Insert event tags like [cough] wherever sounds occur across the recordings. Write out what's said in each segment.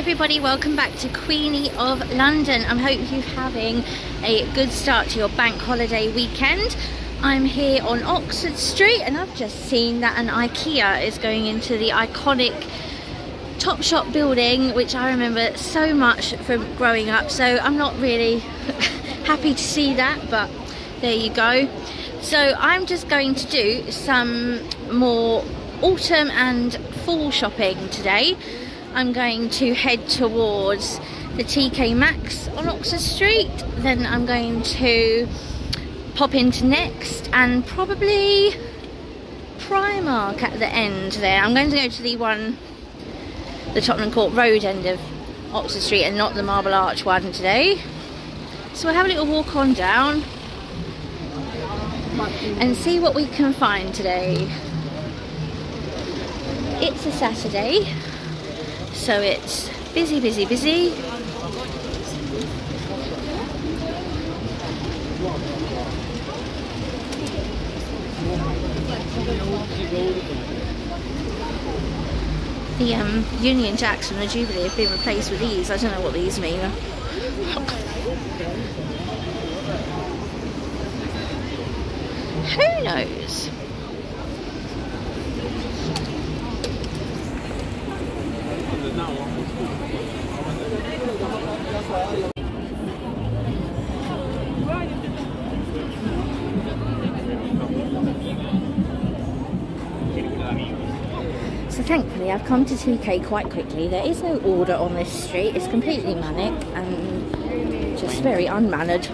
everybody, welcome back to Queenie of London. I hope you're having a good start to your bank holiday weekend. I'm here on Oxford Street and I've just seen that an IKEA is going into the iconic Topshop building which I remember so much from growing up so I'm not really [laughs] happy to see that but there you go. So I'm just going to do some more autumn and fall shopping today. I'm going to head towards the TK Maxx on Oxford Street. Then I'm going to pop into Next and probably Primark at the end there. I'm going to go to the one, the Tottenham Court Road end of Oxford Street and not the Marble Arch one today. So we'll have a little walk on down and see what we can find today. It's a Saturday so it's busy, busy, busy. The um, Union Jacks and the Jubilee have been replaced with these. I don't know what these mean. [laughs] Who knows? So thankfully I've come to TK quite quickly. There is no order on this street. It's completely manic and just very unmannered.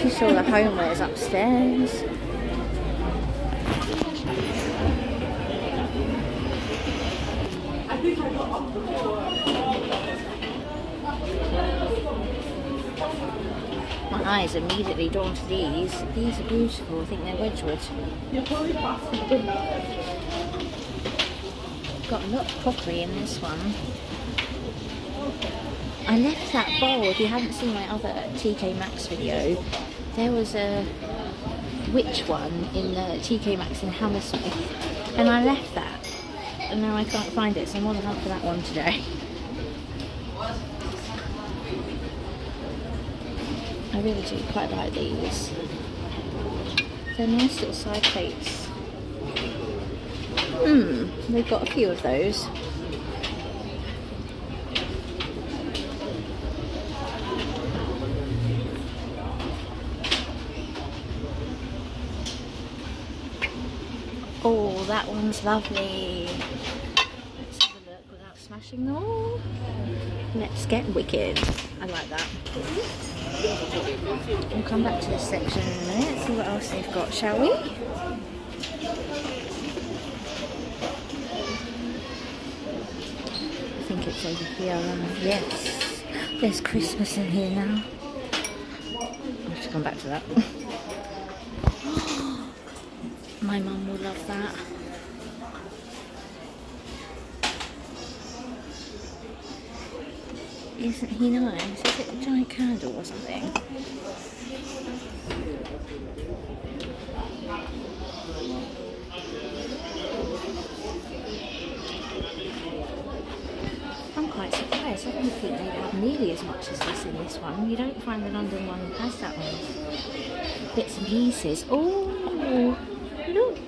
Pretty sure the homeware's upstairs. My eyes immediately drawn to these. These are beautiful. I think they're Wedgwood. Got a lot of crockery in this one. I left that bowl. If you haven't seen my other TK Maxx video, there was a witch one in the TK Maxx in Hammersmith, and I left that, and now I can't find it. So I'm on the hunt for that one today. I really do quite like these. They're nice little side plates. Hmm, they've got a few of those. Oh, that one's lovely. Let's have a look without smashing them all. Let's get wicked. I like that. We'll come back to this section in a minute, see what else they've got, shall we? I think it's over here. Um, yes. There's Christmas in here now. I have to come back to that. [laughs] My mum will love that. Isn't he nice? Is it a giant candle or something? I'm quite surprised. I didn't think they'd have nearly as much as this in this one. You don't find the London one has that one. Bits and pieces. Oh, look.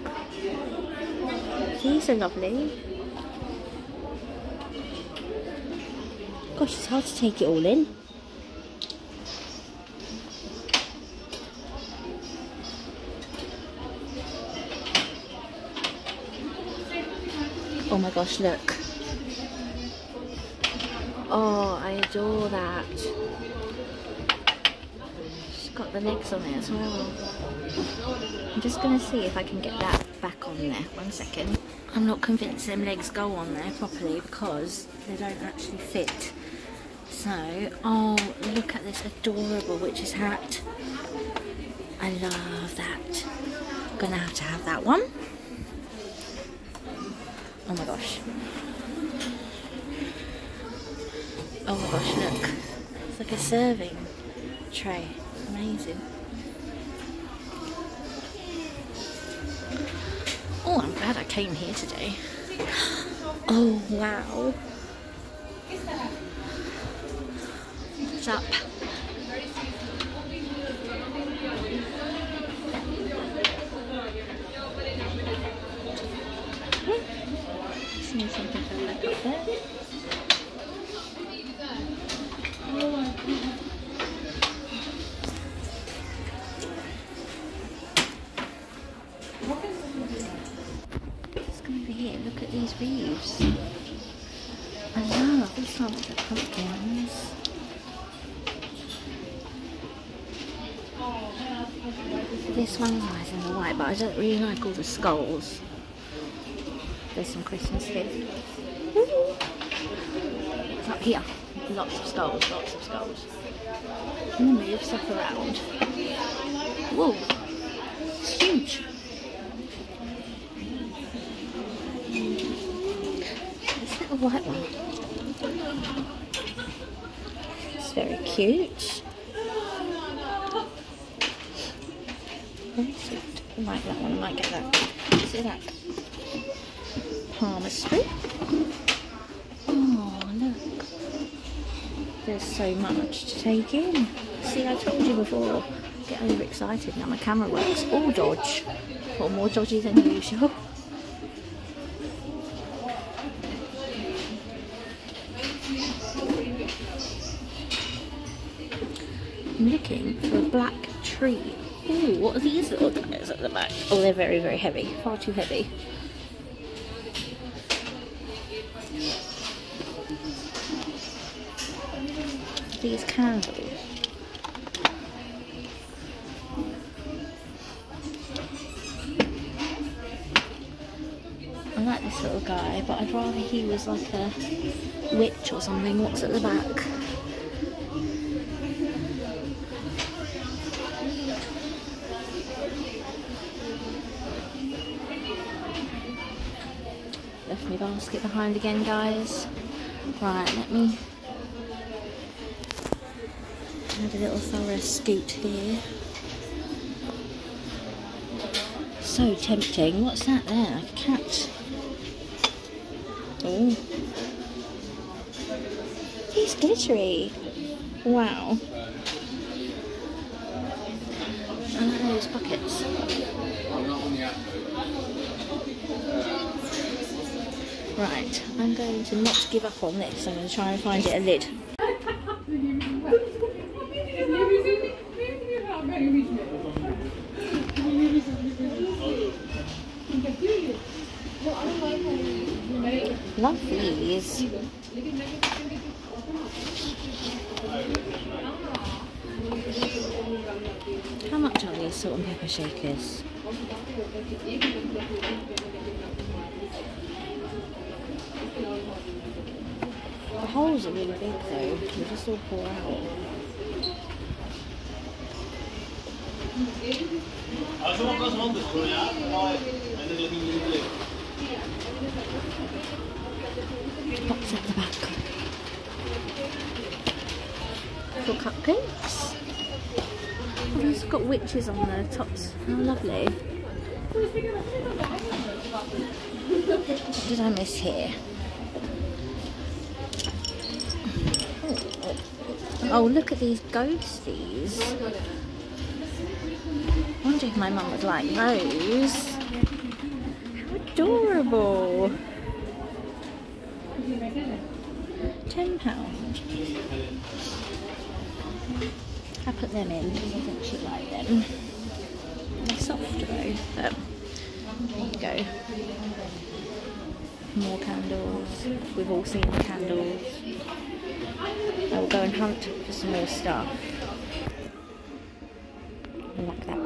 These are lovely. Gosh, it's hard to take it all in. Oh my gosh, look. Oh, I adore that. Got the legs on it as well. I'm just going to see if I can get that back on there. One second. I'm not convinced them legs go on there properly because they don't actually fit. So, oh, look at this adorable witch's hat. I love that. I'm gonna have to have that one. Oh my gosh. Oh my gosh, look. It's like a serving tray. Amazing. Oh, I'm glad I came here today. [gasps] Oh, wow. What's up? I don't really like all the skulls. There's some Christmas here. It's up here. Lots of skulls, lots of skulls. I'm gonna move stuff around. Whoa, it's huge. White one. It's very cute. Very sweet. I like that one. I might get that. See that? Palmistry. Oh, look. There's so much to take in. See, I told you before. Get overexcited now. My camera works. All dodge. Or more dodgy than usual. Tree. Ooh, what are these little guys at the back? Oh, they're very, very heavy. Far too heavy. These candles. I like this little guy, but I'd rather he was like a witch or something. What's at the back? Basket behind again, guys. Right, let me add a little thorough scoot here. So tempting. What's that there? A cat. Oh. He's glittery. Wow. Going to not give up on this. I'm going to try and find it a lid. Love these. How much are these salt and pepper shakers? The holes are really big though. They just all pour out. What's at the back? For cupcakes. Oh, it's got witches on the tops. How lovely. What did I miss here? Oh, look at these ghosties. I wonder if my mum would like those. How adorable. Ten pound. I put them in because I think she'd like them. They're soft though, but there you go. More candles. We've all seen the candles. I will go and hunt for some more stuff. Like that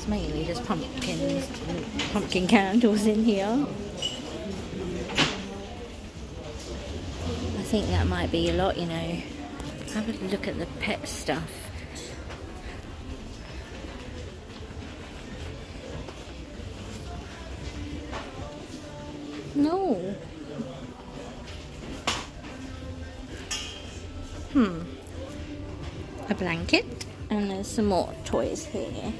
is mainly just pumpkins, pumpkin candles in here. I think that might be a lot, you know. Have a look at the pet stuff. No. Hmm. A blanket. And there's some more toys here.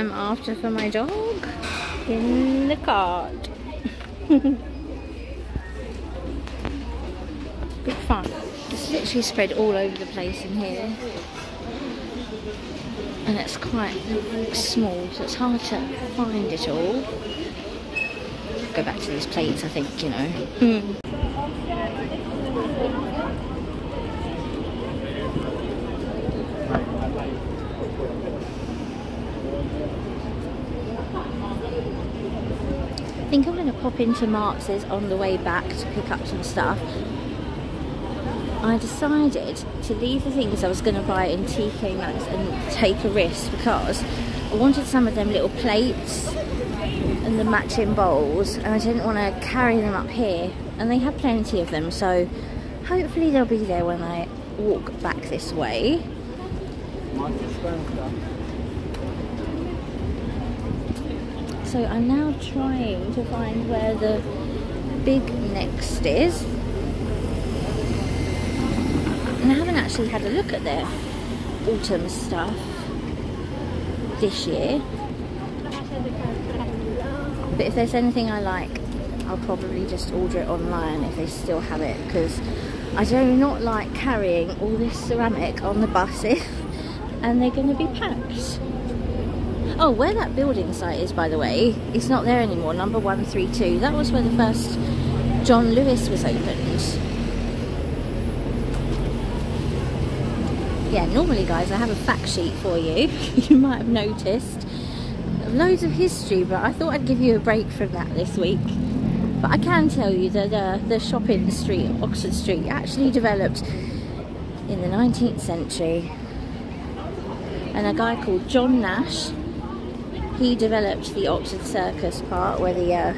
I'm after for my dog. In the cart. [laughs] Good fun. It's literally spread all over the place in here. And it's quite small, so it's hard to find it all. Go back to these plates, I think, you know. Mm. Think I'm going to pop into Marks's on the way back to pick up some stuff. I decided to leave the things I was going to buy in TK Maxx and take a risk because I wanted some of them little plates and the matching bowls and I didn't want to carry them up here and they have plenty of them so hopefully they'll be there when I walk back this way. So I'm now trying to find where the big next is. And I haven't actually had a look at their autumn stuff this year. But if there's anything I like, I'll probably just order it online if they still have it because I do not like carrying all this ceramic on the buses [laughs] and they're going to be packed. Oh, where that building site is, by the way, it's not there anymore. Number 132. That was where the first John Lewis was opened. Yeah, normally, guys, I have a fact sheet for you. [laughs] you might have noticed. Loads of history, but I thought I'd give you a break from that this week. But I can tell you that uh, the shopping street, Oxford Street, actually developed in the 19th century. And a guy called John Nash he developed the Oxford Circus part where the uh,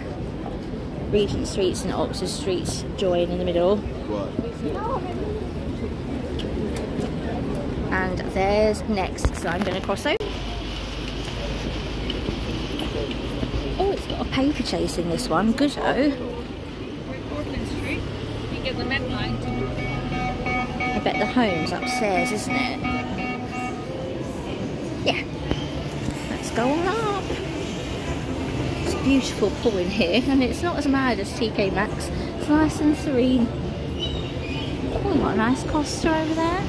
Regent Streets and Oxford Streets join in the middle. And there's next, so I'm going to cross over. Oh, it's got a Paperchase in this one. Good oh. I bet the home's upstairs, isn't it? Yeah. Let's go on up. It's a beautiful pool in here and it's not as mad as TK Maxx. It's nice and serene. Oh, what a nice Costa over there.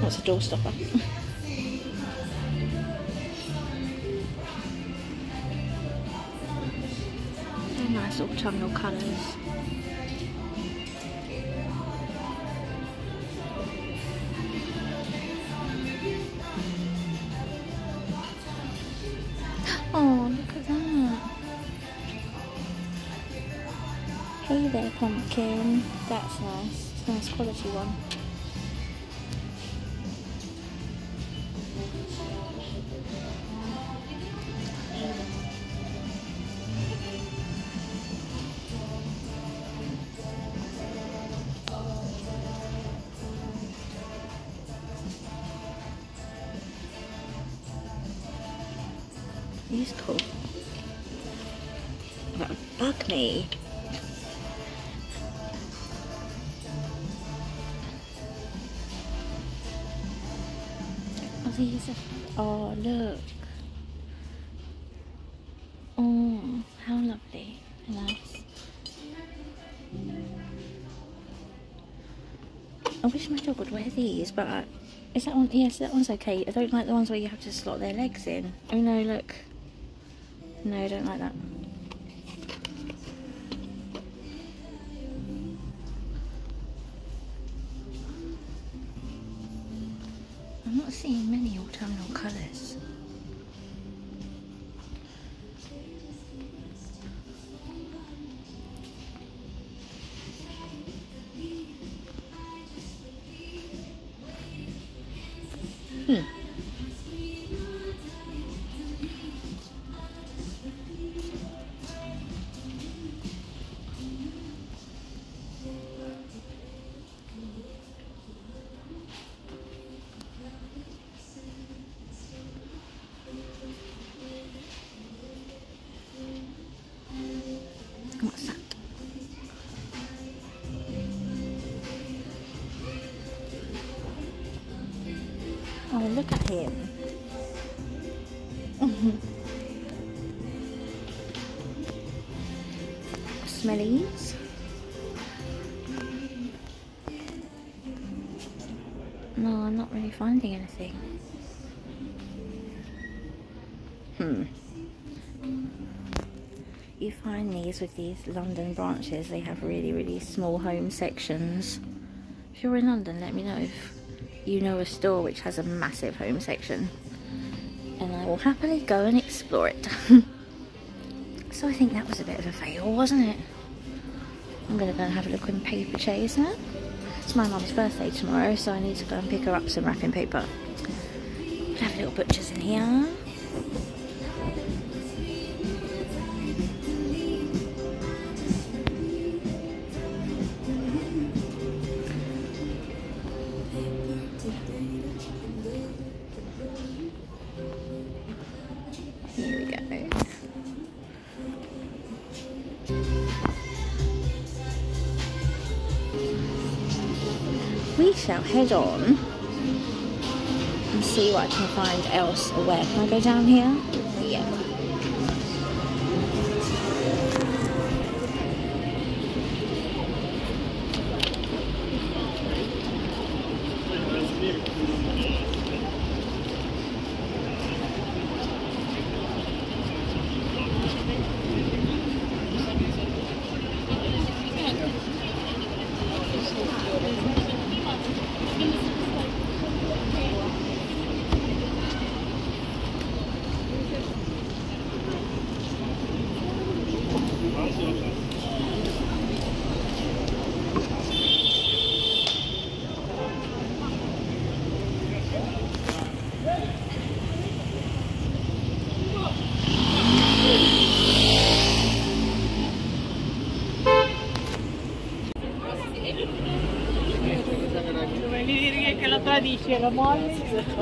That's a door stopper. [laughs] quality one. He's cool. That bug me. Look. Oh, how lovely. Nice. I wish my dog would wear these, but I, is that one? Yes, that one's okay. I don't like the ones where you have to slot their legs in. Oh no, look. No, I don't like that. I'm not seeing many autumnal colours. No, I'm not really finding anything. Hmm. You find these with these London branches, they have really, really small home sections. If you're in London, let me know if you know a store which has a massive home section and I will happily go and explore it. [laughs] so I think that was a bit of a fail, wasn't it? I'm going to go and have a look in Paperchase now. It's my mum's birthday tomorrow, so I need to go and pick her up some wrapping paper. We'll have a little butcher's in here. Here We shall head on and see what I can find else. Where can I go down here? Yeah.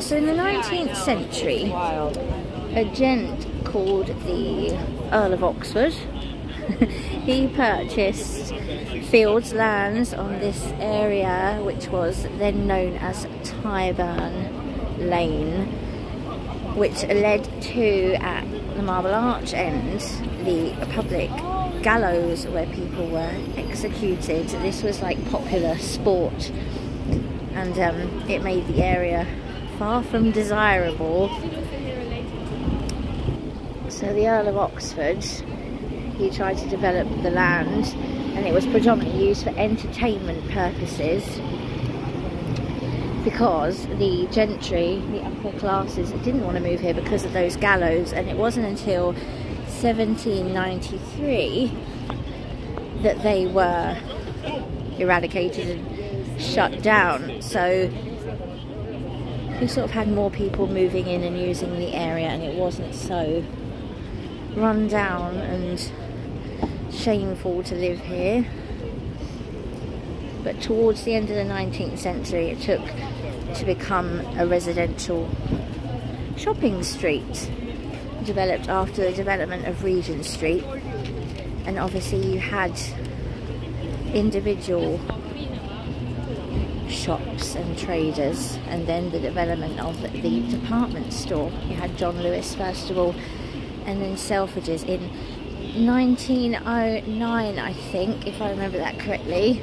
So in the 19th century, a gent called the Earl of Oxford, [laughs] he purchased fields, lands on this area which was then known as Tyburn Lane, which led to, at the Marble Arch end, the public gallows where people were executed. This was like popular sport and um, it made the area far from desirable. So the Earl of Oxford, he tried to develop the land and it was predominantly used for entertainment purposes because the gentry, the upper classes, didn't want to move here because of those gallows and it wasn't until 1793 that they were eradicated and shut down. So we sort of had more people moving in and using the area, and it wasn't so run down and shameful to live here. But towards the end of the 19th century, it took to become a residential shopping street developed after the development of Regent Street. And obviously, you had individual shops and traders, and then the development of the department store. You had John Lewis first of all, and then Selfridges in 1909, I think, if I remember that correctly.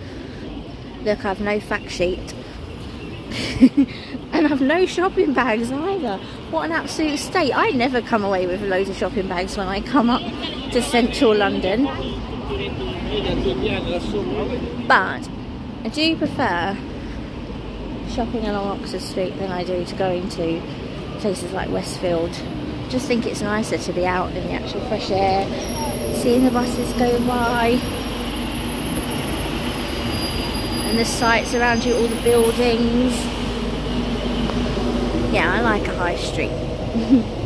Look, I've no fact sheet. [laughs] and I've no shopping bags either. What an absolute state. I never come away with loads of shopping bags when I come up to central London. But I do prefer shopping along Oxford Street than I do to going to places like Westfield. Just think it's nicer to be out in the actual fresh air, seeing the buses go by, and the sights around you, all the buildings. Yeah, I like a high street. [laughs]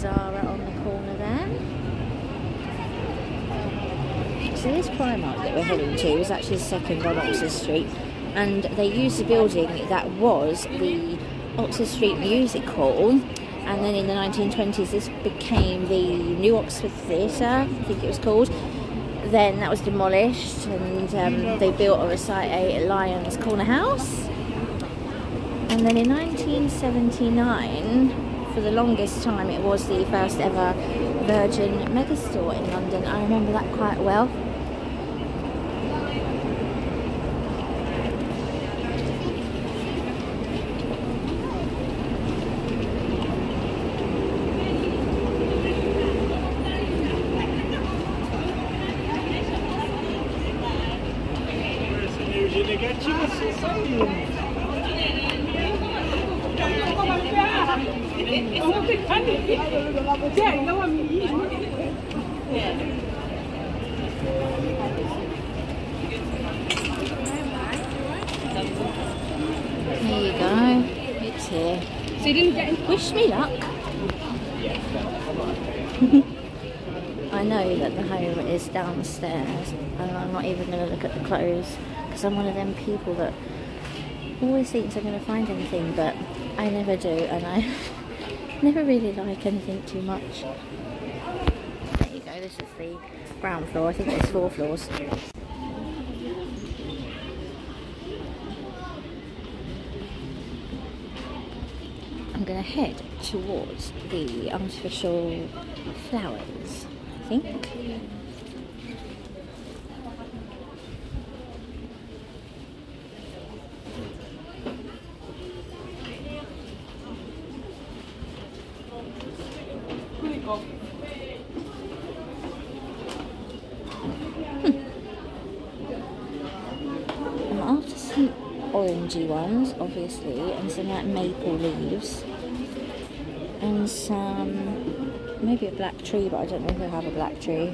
Zara on the corner there. So this Primark that we're heading to is actually the second on Oxford Street and they used the building that was the Oxford Street Music Hall and then in the 1920s this became the New Oxford Theatre, I think it was called. Then that was demolished and um, they built on the site a Lyons Corner House. And then in 1979 for the longest time it was the first ever Virgin megastore in London. I remember that quite well. There you go. It's here. So you didn't get in? Wish me luck. [laughs] I know that the home is downstairs and I'm not even going to look at the clothes because I'm one of them people that always thinks I'm going to find anything but I never do and I [laughs] never really like anything too much. There you go, this is the ground floor. I think there's four floors. I'm going to head towards the artificial flowers, I think. I'm after some orangey ones, obviously, and some like maple leaves, and some maybe a black tree, but I don't know if they have a black tree.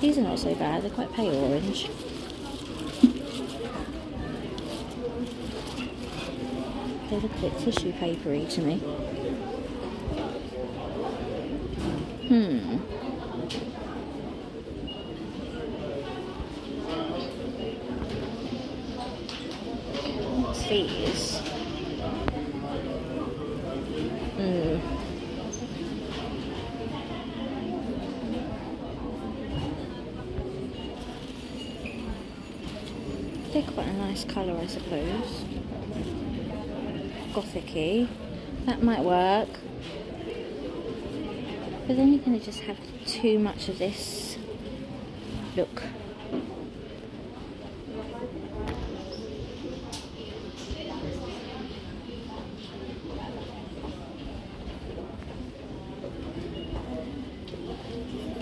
These are not so bad; they're quite pale orange. They look a bit tissue papery to me. Hmm. What's these? Hmm. They're quite a nice colour, I suppose. Gothic-y. That might work. But then you're going to just have too much of this look.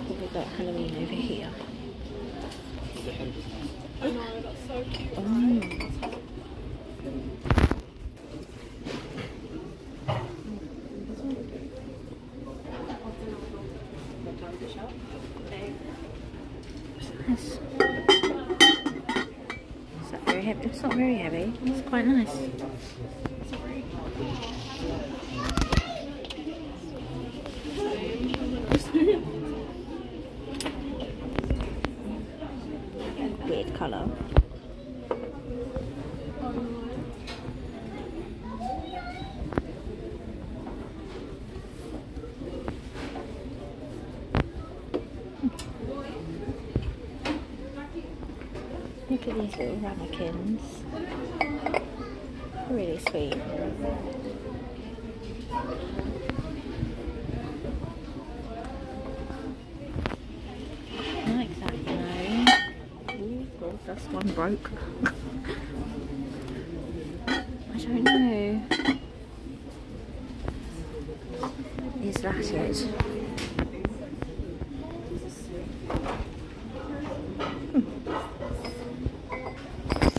Probably got Halloween over here. Oh. Nice. Is that very heavy? It's not very heavy. It's quite nice. Weird colour. Look at these little ramekins. Really sweet. I like that, you know. Ooh, God, that's one broke. [laughs] I don't know. Is that it?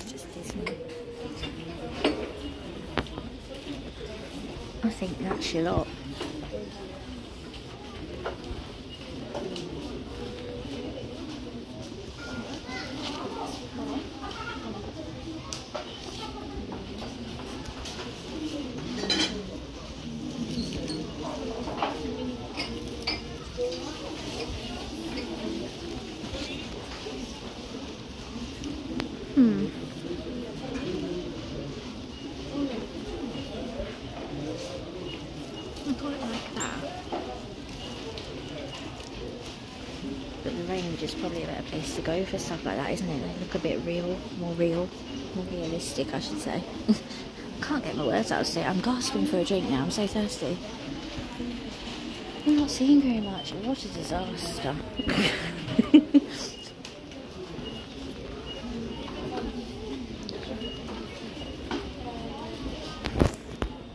Just Disney. I think that's your lot. Hmm. I quite like that. But the range is probably a better place to go for stuff like that, isn't it? They look a bit real, more real, more realistic, I should say. [laughs] Can't get my words out today. I'm gasping for a drink now. I'm so thirsty. I'm not seeing very much. What a disaster. [laughs]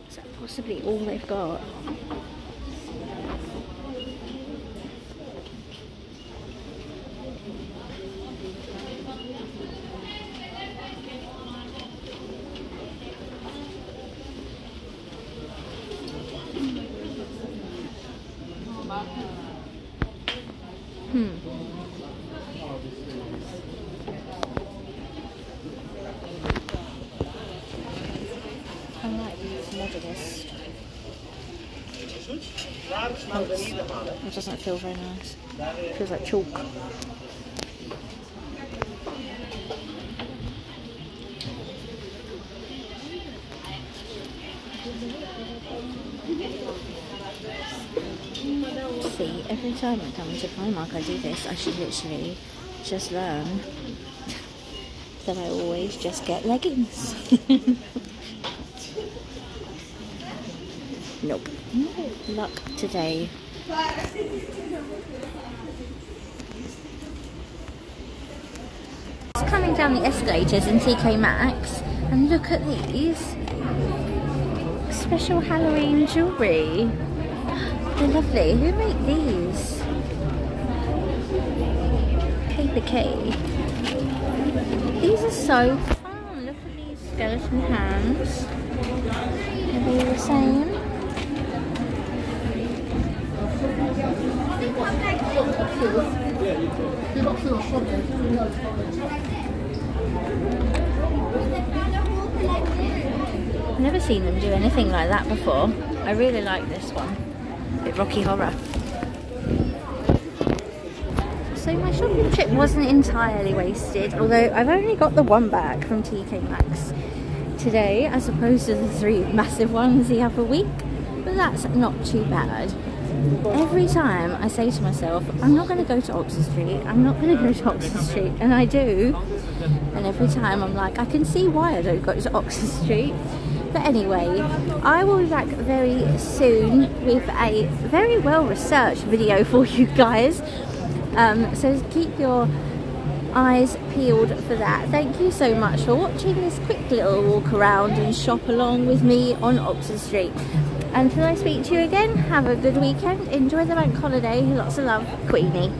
Is that possibly all they've got? Hmm. I like these modernist. It doesn't feel very nice. It feels like chalk. See, every time I come to Primark I do this, I should literally just learn [laughs] that I always just get leggings. [laughs] nope. No luck today. It's coming down the escalators in TK Maxx and look at these special Halloween jewellery. [gasps] They're lovely. Who made these? KPK. These are so fun. Look at these skeleton hands. Are they the same? Never seen them do anything like that before. I really like this one. bit Rocky Horror. So my shopping trip wasn't entirely wasted, although I've only got the one bag from TK Maxx today as opposed to the three [laughs] massive ones the other week, but that's not too bad. Every time I say to myself, I'm not going to go to Oxford Street, I'm not going to go to Oxford Street, and I do, and every time I'm like, I can see why I don't go to Oxford Street. But anyway, I will be back very soon with a very well researched video for you guys. Um, so keep your eyes peeled for that. Thank you so much for watching this quick little walk around and shop along with me on Oxford Street. Until I speak to you again, have a good weekend. Enjoy the bank holiday. Lots of love, Queenie.